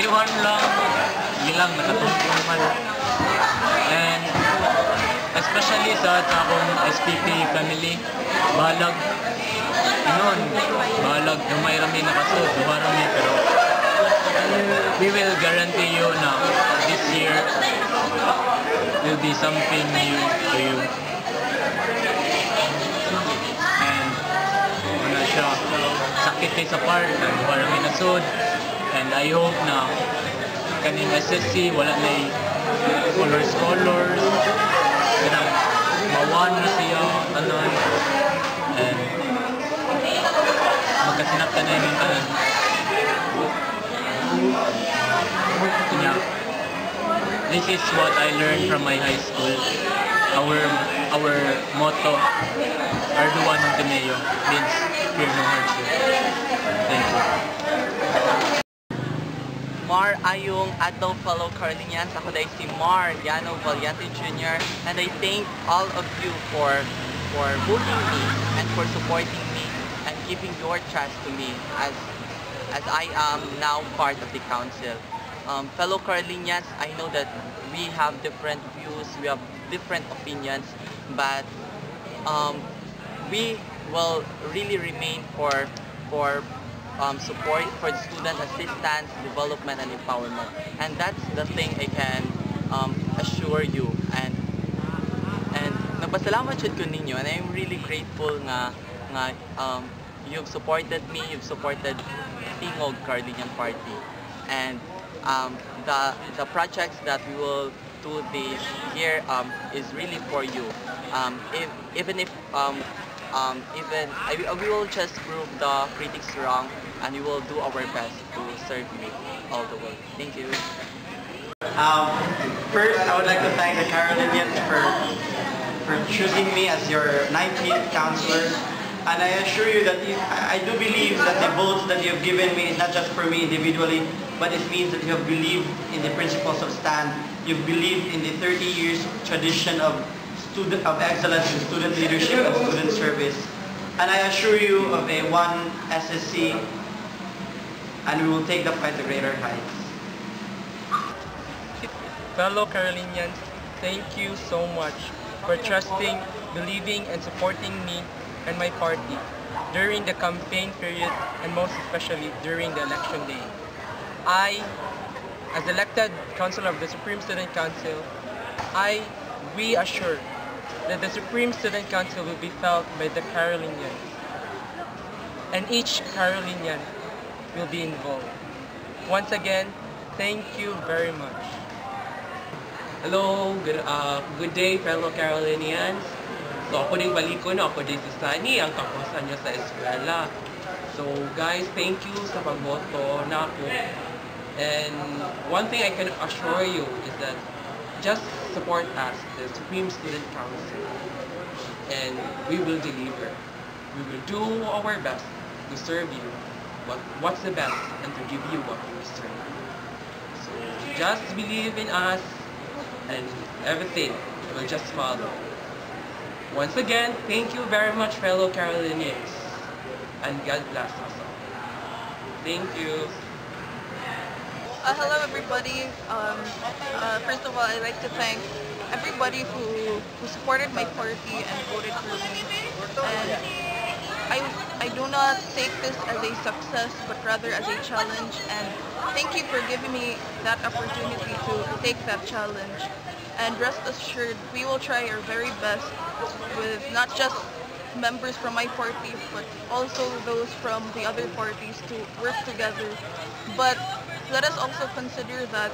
21 lang, ilang nakatungkol man. And especially sa akong SPP family, bahalag yun, bahalag gamay rami nakasud, duha rami pero we will guarantee you na this year will be something new to you. And wala siya sakit kay sa part, duha rami nasud. And I hope na kaning SSC wala na colors colors. Kanang mawan na siya tanan and magkasinap ka na yung tanan Kanya, this is what I learned from my high school. Our our motto Arduan ng Timeo means fear no hardship Mar Ayong atong fellow Carolinians. Ako dahil si Mar Yano Valiante Jr. And I thank all of you for for booking me and for supporting me and giving your trust to me as as I am now part of the council. Um, fellow Carolinians, I know that we have different views, we have different opinions, but um, we will really remain for for um, support for student assistance, development, and empowerment. And that's the thing I can um, assure you. And and nagpasalamat jud ko ninyo and I'm really grateful nga nga um, you've supported me, you've supported Tingog Carolinian Party. And um, the the projects that we will do this year um, is really for you. Um, if, even if um, um, even I, we will just prove the critics wrong and we will do our best to serve you all the way. Thank you. Um, first, I would like to thank the Carolinians for for choosing me as your 19th counselor. And I assure you that you, I I do believe that the votes that you have given me is not just for me individually, but it means that you have believed in the principles of STAND. You've believed in the 30 years tradition of student of excellence in student leadership and student service. And I assure you of a one SSC, and we will take the fight to greater heights. Fellow Carolinians, thank you so much for trusting, believing, and supporting me and my party during the campaign period and most especially during the election day. I, as elected councilor of the Supreme Student Council, I reassure that the Supreme Student Council will be felt by the Carolinians and each Carolinian will be involved. Once again, thank you very much. Hello, good, uh, good day fellow Carolinians. So ako din baliko na ako din si Sunny, ang kapusan niya sa eskwela. So guys, thank you sa pagboto na ako. And one thing I can assure you is that just support us, the Supreme Student Council, and we will deliver. We will do our best to serve you what, what's the best and to give you what you deserve. So just believe in us and everything will just follow. Once again, thank you very much fellow Carolinians and God bless us all. Thank you. Uh, hello everybody. Um, uh, first of all, I'd like to thank everybody who, who supported my party and voted for me. And I, I do not take this as a success, but rather as a challenge. And thank you for giving me that opportunity to take that challenge. And rest assured, we will try our very best with not just members from my party, but also those from the other parties to work together. But let us also consider that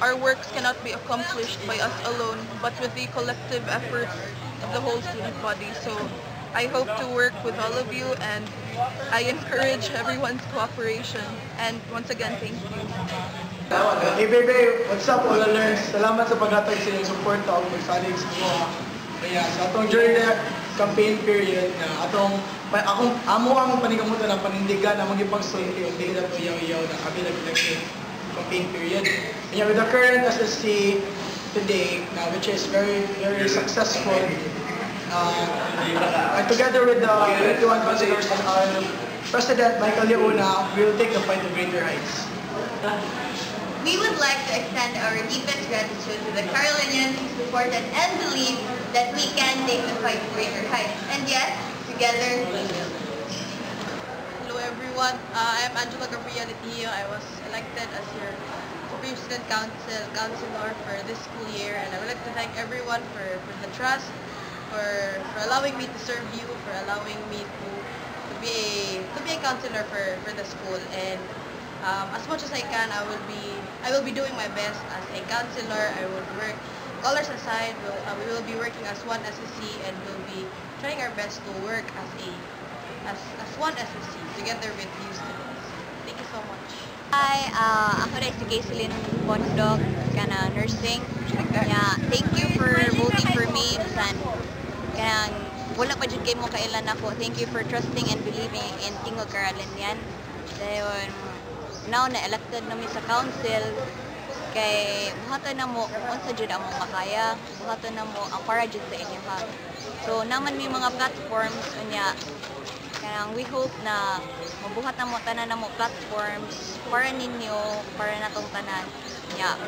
our works cannot be accomplished by us alone, but with the collective efforts of the whole student body. So I hope to work with all of you and I encourage everyone's cooperation. And once again, thank you. Hey baby, what's up all learners? Salamat sa paghatag sa inyong support o pagsalig sa mga kaya sa atong during the campaign period na atong akong amo ang panigamutan na panindigan na maging pagsulti hindi na to iyaw na kami nag-election campaign period. Kanya with the current SSC today, which is very very successful and together with the 21 councilors and our President Michael Leona, we will take the fight to greater heights. We would like to extend our deepest gratitude to the Carolinians who supported and believe that we can take the fight to greater heights. And yes, together we will. Hello everyone, uh, I'm Angela Gabriel Litillo. I was elected as your Supreme Student Council Councilor for this school year and I would like to thank everyone for, for the trust, for, for allowing me to serve you, for allowing me to, to be a to be a counselor for, for the school and um, as much as I can I will be I will be doing my best as a counselor. I will work colors aside, we'll, uh, we will be working as one SSC and we'll be trying our best to work as a as, as one SSC together with you students. Thank you so much. Hi, uh, ako rin si Kayselyn Bondok, kana nursing. Yeah, thank you for voting for me. Bisan, kanang wala pa dyan kay mo kailan ako. Thank you for trusting and believing in Tingog Carolinian. Dayon, now na elected namin sa council, kay buhaton na mo unsa jud ang mga makaya, buhaton na mo ang para jud sa inyo ha. So naman may mga platforms unya kanang we hope na mabuhat na mo tanan na mo platforms para ninyo, para natong tanan nya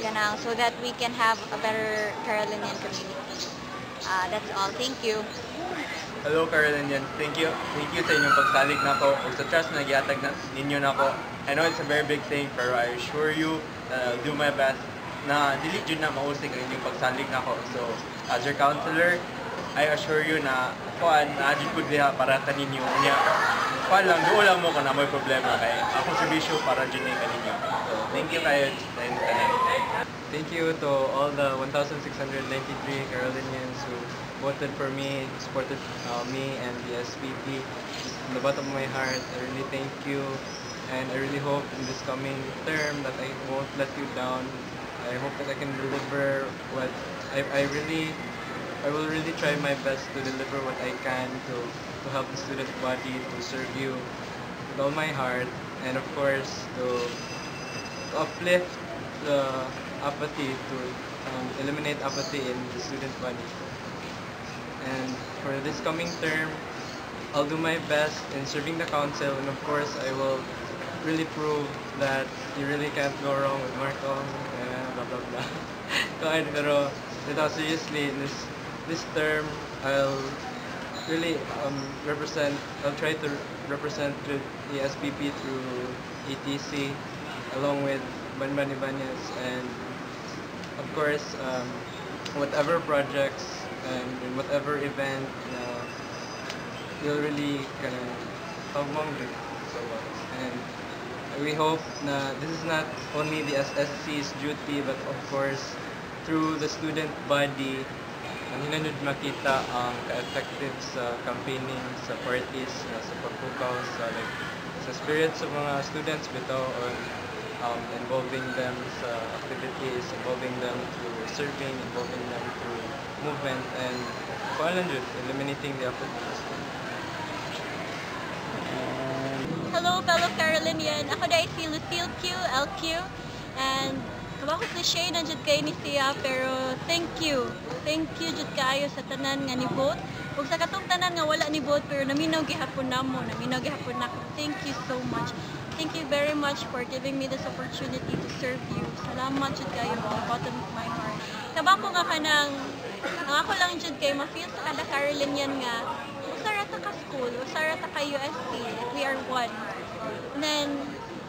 kanang so that we can have a better Carolinian community. Uh, that's all. Thank you. Hello Carolinians, thank you. Thank you sa inyong pagsalig na ko ug sa trust na gihatag na ninyo na ko. I know it's a very big thing pero I assure you that I'll do my best na dili jud na mahusig ang inyong pagsalig na ko. So, as your counselor, I assure you na kuan na jud ko diha para kaninyo niya. Kuan lang duo lang mo kung na may problema kay ako serbisyo para jud ni kaninyo. So, thank you kayo sa inyong. Thank you to all the 1,693 Carolinians who voted for me, supported uh, me and the SPP. From the bottom of my heart, I really thank you. And I really hope in this coming term that I won't let you down. I hope that I can deliver what I, I really, I will really try my best to deliver what I can to, to help the student body, to serve you with all my heart. And of course, to, to uplift the apathy to um, eliminate apathy in the student body. And for this coming term, I'll do my best in serving the council and of course I will really prove that you really can't go wrong with Marco, eh, blah blah blah. Kahit pero ito seriously, this this term I'll really um, represent, I'll try to represent the SPP through ETC along with Banban Ibanez and course um, whatever projects and whatever event uh, you'll really kind of so and we hope na this is not only the SSC's duty but of course through the student body ang hinanod makita ang ka-effective sa campaigning sa parties sa pagpukaw sa like sa spirit sa mga students bitaw on um, involving them sa activities, involving them through serving, involving them through movement, and jud, eliminating the opportunities. Hello, fellow Carolinian. Ako dahil si Lucille Q, LQ. And kabako cliche na jud kay ni siya, pero thank you. Thank you jud kayo sa tanan nga ni vote. Ug sa katong tanan nga wala ni vote pero naminaw gihapon namo, naminaw gihapon nako. Thank you so much. Thank you very much for giving me this opportunity to serve you. Salamat jud kayo from the bottom of my heart. Kabako nga kanang ang ako lang jud kay ma-feel sa kada Carolinian nga usara ta ka school, usara ta ka UST, we are one. And then,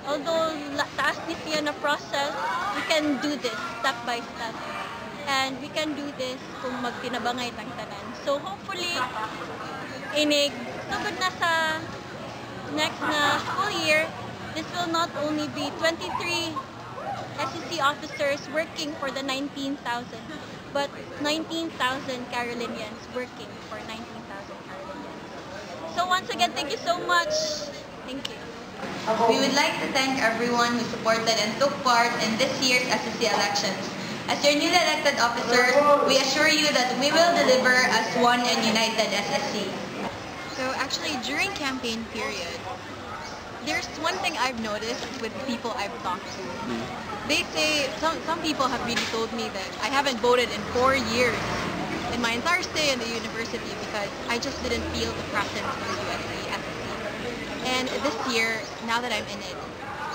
although taas ni siya na process, we can do this step by step. And we can do this kung magtinabangay tang tanan. So hopefully, inig, sugod na sa next na school year, this will not only be 23 SSC officers working for the 19,000, but 19,000 Carolinians working for 19,000 Carolinians. So once again, thank you so much. Thank you. We would like to thank everyone who supported and took part in this year's SSC elections. As your newly elected officers, we assure you that we will deliver as one and united SSC. So actually, during campaign period, there's one thing I've noticed with people I've talked to. Mm-hmm. They say, some, some people have really told me that I haven't voted in four years. in my entire stay in the university because I just didn't feel the presence of the USC SSC. And this year, now that I'm in it,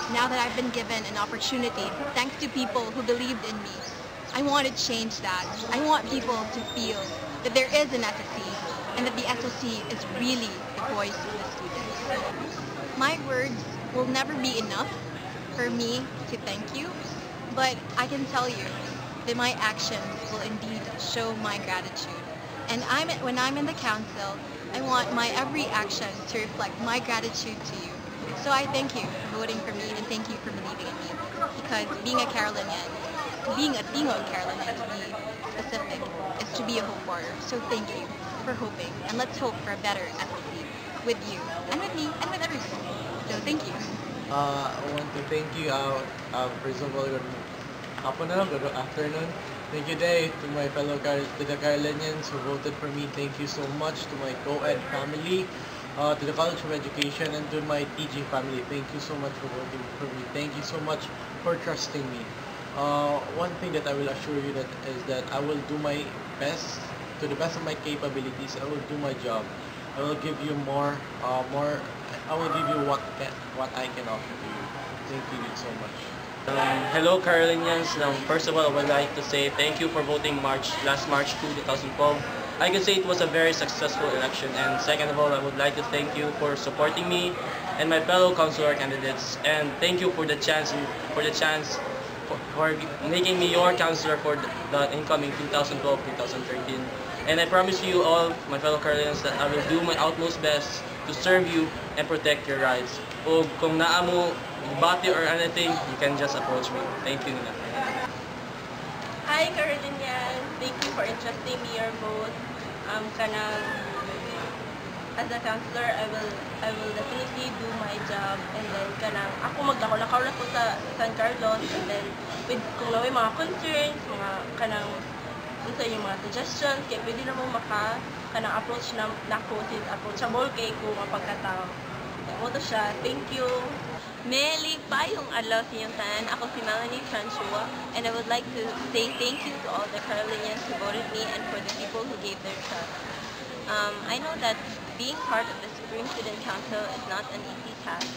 now that I've been given an opportunity, thanks to people who believed in me, I want to change that. I want people to feel that there is an SSC and that the SSC is really the voice of the students. My words will never be enough for me to thank you, but I can tell you that my actions will indeed show my gratitude. And I'm when I'm in the council, I want my every action to reflect my gratitude to you. So I thank you for voting for me and thank you for believing in me. Because being a Carolinian, being a Tingog Carolinian to be specific, is to be a hope warrior. So thank you for hoping and let's hope for a better SSC with you and with me and with everyone. So thank you. Uh, I want to thank you, uh, uh, first of all, good good afternoon. Thank you, Day, to my fellow Car to the Carolinians who voted for me. Thank you so much to my co-ed family, uh, to the College of Education, and to my TG family. Thank you so much for voting for me. Thank you so much for trusting me. Uh, one thing that I will assure you that is that I will do my best, to the best of my capabilities. I will do my job. I will give you more, uh, more. I will give you what can, what I can offer to you. Thank you so much. Um, hello Carolinians. Um, first of all, I would like to say thank you for voting March last March 2, 2012. I can say it was a very successful election and second of all, I would like to thank you for supporting me and my fellow councilor candidates and thank you for the chance for the chance for, making me your councilor for the, incoming 2012-2013. And I promise you all, my fellow Carolinians, that I will do my utmost best to serve you and protect your rights. O kung naa mo debate or anything, you can just approach me. Thank you nila. Hi, Carolinian. Thank you for entrusting me your vote. Um, kanang, as a counselor, I will I will definitely do my job and then kanang ako maglakaw-lakaw na po sa San Carlos and then with kung na may mga concerns, mga kanang unsa yung mga suggestions, kaya pwede na mo maka kanang approach na nako since approachable kay ko mga pagkatao. Mo to siya. Thank you. Meli payong adlaw sa inyong tanan. Ako si Melanie Franchua and I would like to say thank you to all the Carolinians who voted me and for the people who gave their trust. Um, I know that being part of the Supreme Student Council is not an easy task,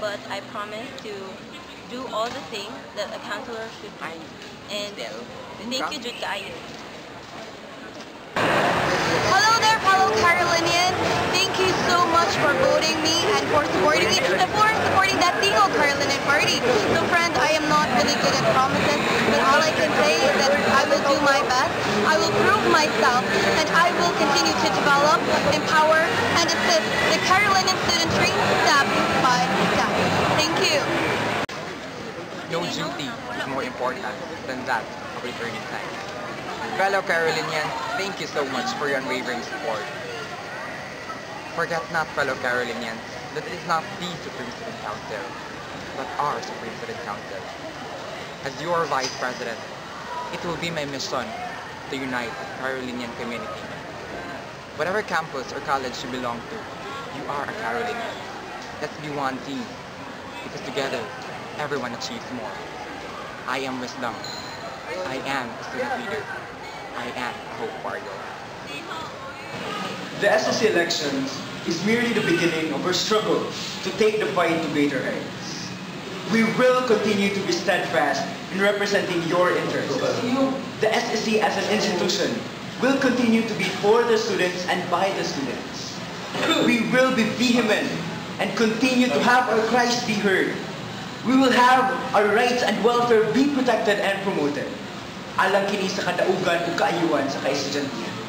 but I promise to do all the things that a counselor should do. And thank you, Jud Kaayo. Hello there, fellow Carolinians. Much for voting me and for supporting me and for supporting that Tingog Carolinian party. So friends, I am not really good at promises, but all I can say is that I will do my best, I will prove myself, and I will continue to develop, empower, and assist the Carolinian studentry step by step. Thank you. No duty is more important than that of returning thanks. Fellow Carolinians, thank you so much for your unwavering support. Forget not, fellow Carolinians, that it is not the Supreme Student Council, but our Supreme Student Council. As your Vice President, it will be my mission to unite the Carolinian community. Whatever campus or college you belong to, you are a Carolinian. Let's be one team, because together, everyone achieves more. I am wisdom. I am a student leader. I am a hope warrior. The SSC elections is merely the beginning of our struggle to take the fight to greater heights. We will continue to be steadfast in representing your interests. The SSC as an institution will continue to be for the students and by the students. We will be vehement and continue to have our cries be heard. We will have our rights and welfare be protected and promoted. Alang kini sa kadaugan ug kaayuan sa kaestudyantihan.